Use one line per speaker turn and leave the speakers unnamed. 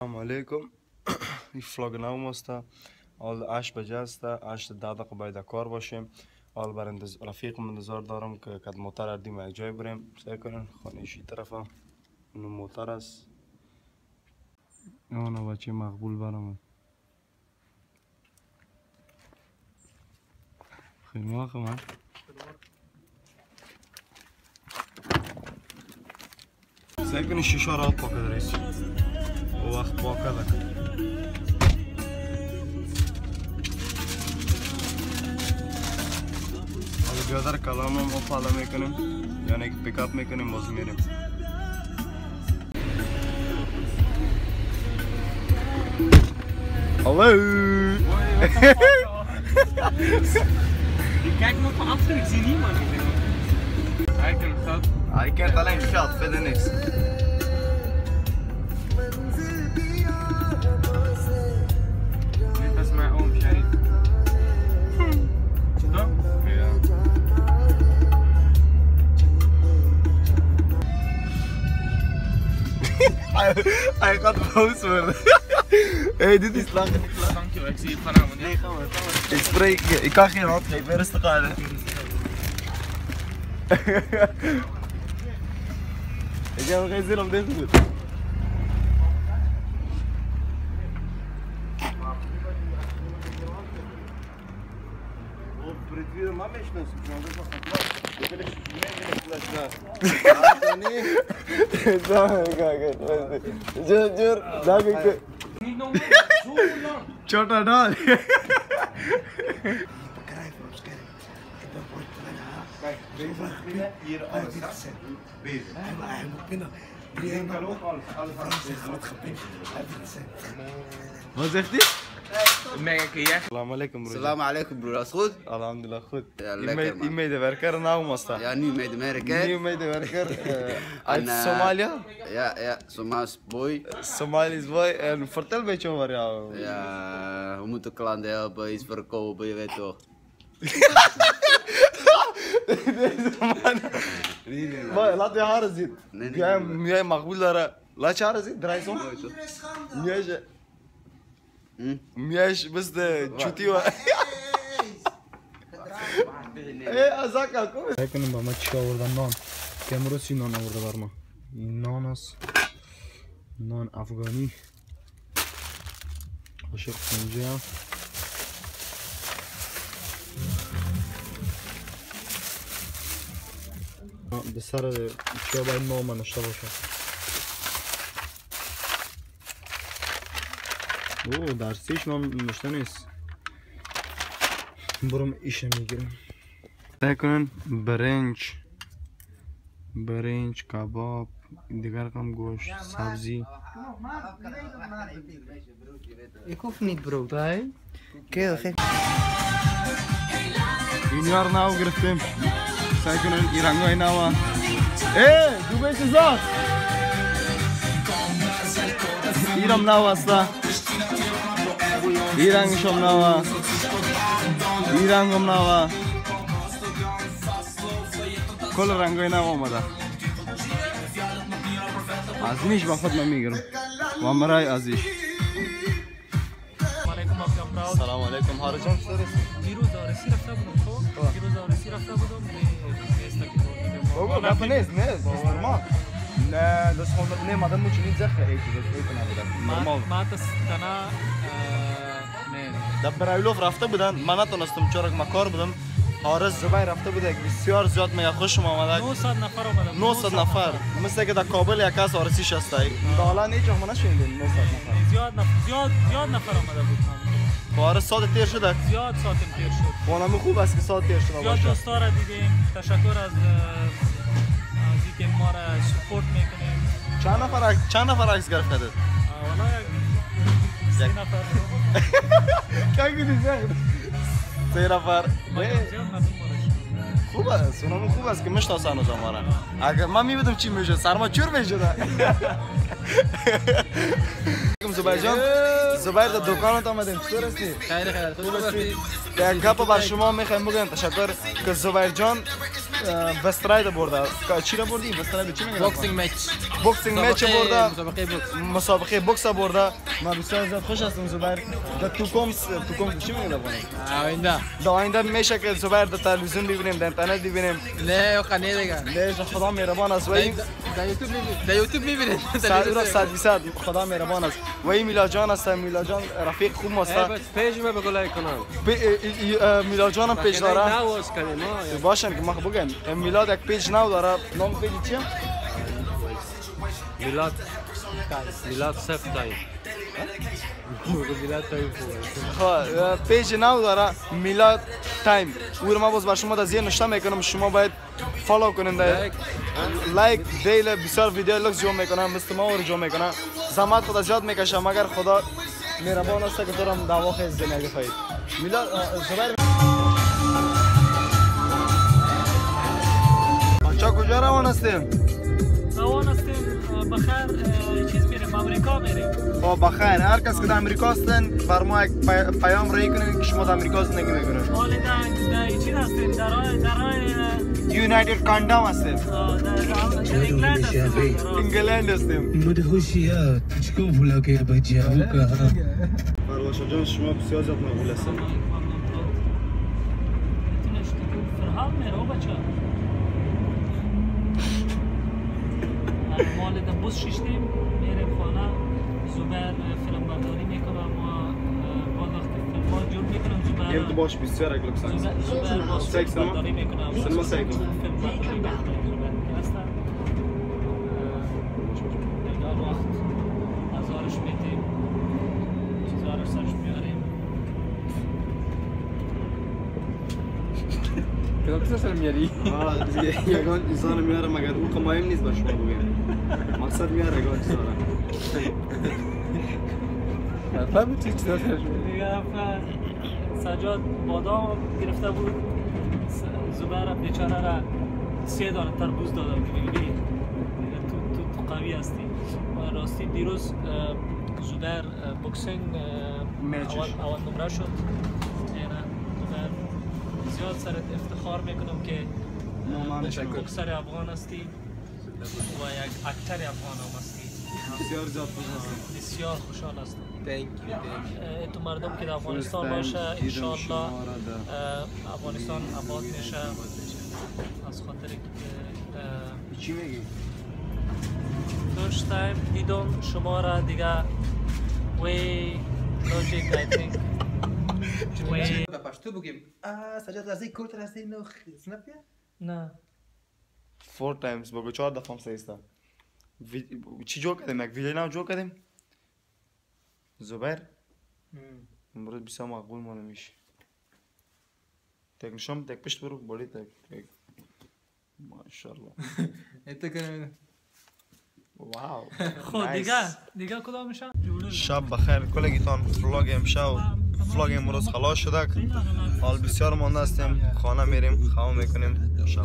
السلام علیکم این فلاگ نو هسته حال 8 بجه است 8 ده دقیقه باید کار باشیم حال بر. رفیق انتظار دارم که کد موتر اردیم یک جای بریم سعی کنن خانیشی طرف اونو موتر است اونو بچه مقبول برام خیلی موقع من سعی کنی شیشه را پاکه دریسی Ovah bokadak. Ali birader kalamam o pala mekanim. Yani pick up mekanim boz merim. Hallo!
Ik kijk me van achter, ik zie niemand. Hij kan het geld.
Hij kent alleen geld, verder niks. Hij gaat boos worden. hey, dit is lang.
Dankjewel, ik zie je vanavond. Ja.
Ik spreek, ik kan geen hand geven, rustig aan. Ik heb geen zin om dit te doen. предвидим, а меч не
случайно, да съм Добре,
ще сменим плача. А, не.
Да, как
это? Джур, джур,
да, как Чота дал. Край,
пускай. Это
будет
твоя.
Рейва,
Ира,
Альберт,
Бейз. Ай, ай, мупина.
ما زفتي؟ معك
السلام عليكم برو السلام
عليكم برو.
خود
الحمد لله خود يمي
دبركر ناو مستا يا ني مي دبركر ني
مي
دبركر أنا سوماليا
يا يا سوماس بوي.
سوماليز بوي. ان فرتل بيتش اوفر يا
يا we moeten klanten helpen iets verkopen je weet toch Deze man.
Maar laat je haren zien. Jij, jij mag wel. Laat je haren zien, Ey azaka kom. Bakın baba çiğ oradan non. Kemro si non orada var mı? Nanas. Non Afgani. Kaşık finca. به سر چیا باید نام نشته باشه او در سیش نام نشته نیست برم ایش میگیرم کنن برنج برنج کباب دیگر کم گوشت سبزی
Ik hoef niet brood, hè? Keel, geef
Junior nou گرفتیم سعی کنن ایرانگای نوا ای دو بیش زاد ایرام نوا استا ایرانگشم نوا ایرانگم نوا کل رنگای نوا آمده از اینش با خود من می‌گیرم و مرای
افغان براو
سلام علیکم هارو جان؟
دیروز آرسی رفته بودم خب دیروز آرسی رفته بودم به
بابا گپ نیست نه نورمال نه دست خود نه مادام میچینی زخه ای چیز ای کنه بودن نورمال
ما تستنا نه
در برایلوف رفته بودن من نتونستم چرا که من کار بودم حارس زبای رفته بوده که بسیار زیاد میگه خوشم آمده
900 نفر اومدن
900 نفر مثل که در کابل یک کس آرسیش هسته حالا هیچ ما نشنیدیم 900 نفر
زیاد نفر زیاد زیاد نفر اومده بود
حارس ساعت تیر شده
زیاد ساعت پیر شد
خانم خوب است که ساعت تیر شده
زیاد دوستا را دیدیم تشکر از از اینکه ما را سپورت می‌کنیم
چند نفر چند نفر عکس گرفته
والا یک نفر
کی گیری زنگ سه نفر خوب است اونم خوب است که می‌شناسن از ما اگر من میبودم چی میشه سرما چور می‌شد زبیر جان زبیر در دکانت آمدیم. چطور هستی؟
خیر خیر
خوب هستی؟ یک گپ بر شما می‌خوایم بگم تشکر که زبیر جان وسترای ده برده چی را بردی؟ وسترای چی میگن
باکسینگ میچ
بوکسینگ میچ برده.
مسابقه بوکس
مسابقه بوکس برده. من بسیار زیاد خوش هستم زبیر در تو کم تو کم چی میگن
آینده.
در آینده میشه که زبیر در تلویزیون ببینیم در اینترنت ببینیم.
نه خانه دیگه.
لیش خدا مهربان است. و این
در یوتیوب می‌بینید در یوتیوب می‌بینید
صد را صد بیصد خدا مهربان است و این میلا جان است میلا جان رفیق خوب است
بس پیج ما بگو لایک کنم
میلا جان هم پیج داره
نواز کنیم
باشن که ما بگم میلاد یک پیج نو داره نام پیج چیه
میلاد میلاد صفر تایم
خب پیج نو داره میلاد تایم او ما باز بر شما در زیر نشته می‌کنم شما باید فالو کنین در لایک دیل بسیار ویدیو لکس جو می‌کنم مثل ما رو جو می‌کنم زحمت خدا زیاد می‌کشه مگر خدا مهربان است که تو هم دعوا خیز زندگی خواهید میلاد زبیر بچه کجا روان هستیم؟
بخیر چیز میریم امریکا میریم.
خب بخیر. هر کس که در امریکا هستن بر ما یک پی- پیام رای کنین که شما در امریکا زندگی می‌کنین
حال در در چیز هستیم در در
یونایتد کاندام هستیم.
آه، در در انگلند هستیم.
هستیم
مدهوشیات تشوفوا لك يا بجاوك
برواشا جان شما بسیار زیاد مقبول
تو فرهاد میره او بچه در بوس ششتیم میریم خانه. زبر فیلم برداری می‌کنم و با وقتی فیلم ها جور می‌کنم.
گیم تو
زبر
باش بسیار اگلوک ساکس
زبر با
سیکس
فیلم؟ برداری می‌کنم.
سینما سیکس.
فیلم برداری می‌کنم زبر هستم در وقت هزارش میتیم چیزارش سرش میاریم
کدام سر میاری.
یگان انسان میاره مگر او مهم نیست بر شما بگم مقصد میاره یگان انسان
فهمی چی چیزا
سجاد بادام گرفته بود. س- زبر بیچاره را سه دانه تربوز دادم که می‌بینی دیگه تو, تو, تو قوی هستی. راستی دیروز زبر بوکسینگ. اول, اول نمره شد. یعنی زیاد سرت افتخار می‌کنم که. بوکسر افغان هستی و یک اکتر افغان هم هستی.
بسیار زیاد خوش هستم
بسیار خوشحال هستم. تو مردم که در افغانستان باشه انشالله اه، افغانستان آباد میشه. از خاطر که
چی میگی؟
first time دیدم شما را دیگه. وی لوجیک I think. وی
و پشتو بگیم آه سجاد راستی کوت راستی نو سنپیا
نه
فور تایمز بگو چهار دفعه هم سیستا چی جو کردیم؟ یک ویدیو نو جو کردیم زبیر امروز بسیار مقبول ما نمیشه. تک نشام تک پشت برو باری تک. تک. ماشاءالله.
ایتا کنم
واو.
خب دیگه دیگه کدام میشه
شب بخیر. کلگیتان فلاگ امشب. فلاگ امروز خلاص شده حال بسیار مانده هستیم خانه میریم خواه می‌کنیم شب